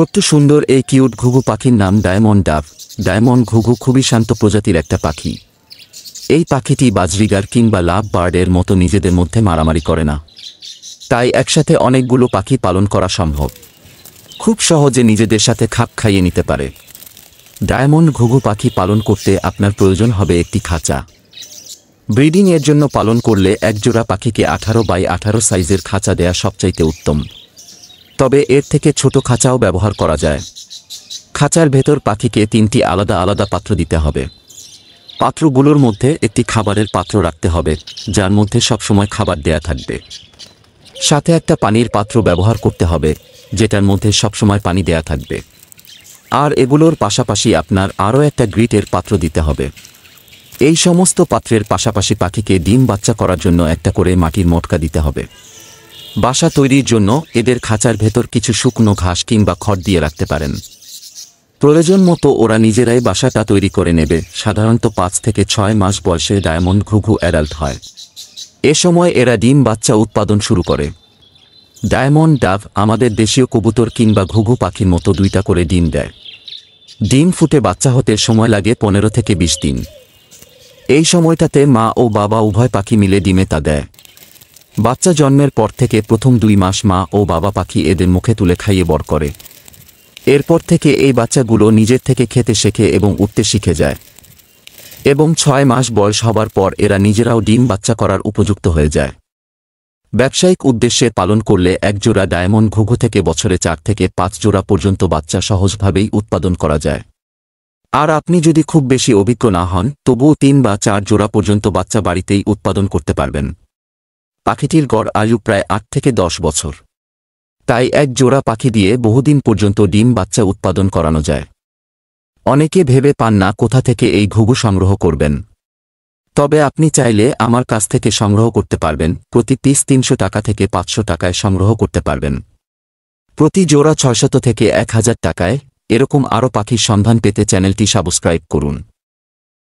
ছোট্ট সুন্দর এই কিউট ঘুঘু পাখির নাম ডায়মন্ড ডাব ডায়মন্ড ঘুঘু খুবই শান্ত প্রজাতির একটা পাখি। এই পাখিটি বাজরিগার কিংবা লাভ বার্ডের মতো নিজেদের মধ্যে মারামারি করে না। তাই একসাথে অনেকগুলো পাখি পালন করা সম্ভব। খুব সহজে নিজেদের সাথে খাপ খাইয়ে নিতে পারে। ডায়মন্ড ঘুঘু পাখি পালন করতে আপনার প্রয়োজন হবে একটি খাঁচা। ব্রিডিংয়ের জন্য পালন করলে একজোড়া পাখিকে আঠারো বাই আঠারো সাইজের খাঁচা দেয়া সবচাইতে উত্তম। তবে এর থেকে ছোট খাঁচাও ব্যবহার করা যায়। খাঁচার ভেতর পাখিকে তিনটি আলাদা আলাদা পাত্র দিতে হবে। পাত্রগুলোর মধ্যে একটি খাবারের পাত্র রাখতে হবে, যার মধ্যে সবসময় খাবার দেয়া থাকবে। সাথে একটা পানির পাত্র ব্যবহার করতে হবে, যেটার মধ্যে সবসময় পানি দেয়া থাকবে। আর এগুলোর পাশাপাশি আপনার আরও একটা গ্রিটের পাত্র দিতে হবে। এই সমস্ত পাত্রের পাশাপাশি পাখিকে ডিম বাচ্চা করার জন্য একটা করে মাটির মটকা দিতে হবে। বাসা তৈরির জন্য এদের খাঁচার ভেতর কিছু শুকনো ঘাস কিংবা খড় দিয়ে রাখতে পারেন। প্রয়োজন মতো ওরা নিজেরাই বাসাটা তৈরি করে নেবে। সাধারণত পাঁচ থেকে ছয় মাস বয়সে ডায়মন্ড ঘুঘু অ্যাডাল্ট হয়। এ সময় এরা ডিম বাচ্চা উৎপাদন শুরু করে। ডায়মন্ড ডাভ আমাদের দেশীয় কবুতর কিংবা ঘুঘু পাখির মতো দুইটা করে ডিম দেয়। ডিম ফুটে বাচ্চা হতে সময় লাগে পনেরো থেকে বিশ দিন। এই সময়টাতে মা ও বাবা উভয় পাখি মিলে ডিমে তা দেয়। বাচ্চা জন্মের পর থেকে প্রথম দুই মাস মা ও বাবা পাখি এদের মুখে তুলে খাইয়ে বর করে। এরপর থেকে এই বাচ্চাগুলো নিজের থেকে খেতে শেখে এবং উঠতে শিখে যায়। এবং ছয় মাস বয়স হবার পর এরা নিজেরাও ডিম বাচ্চা করার উপযুক্ত হয়ে যায়। ব্যবসায়িক উদ্দেশ্যে পালন করলে একজোড়া ডায়মন্ড ঘুঘু থেকে বছরে চার থেকে পাঁচ জোড়া পর্যন্ত বাচ্চা সহজভাবেই উৎপাদন করা যায়। আর আপনি যদি খুব বেশি অভিজ্ঞ না হন, তবুও তিন বা চার জোড়া পর্যন্ত বাচ্চা বাড়িতেই উৎপাদন করতে পারবেন। পাখিটির গড় আয়ু প্রায় আট থেকে দশ বছর। তাই এক জোড়া পাখি দিয়ে বহুদিন পর্যন্ত ডিম বাচ্চা উৎপাদন করানো যায়। অনেকে ভেবে পান না কোথা থেকে এই ঘুঘু সংগ্রহ করবেন। তবে আপনি চাইলে আমার কাছ থেকে সংগ্রহ করতে পারবেন, প্রতি পিস তিনশো টাকা থেকে পাঁচশো টাকায় সংগ্রহ করতে পারবেন। প্রতি জোড়া ছয়শত থেকে এক হাজার টাকায়, এরকম আরও পাখির সন্ধান পেতে চ্যানেলটি সাবস্ক্রাইব করুন।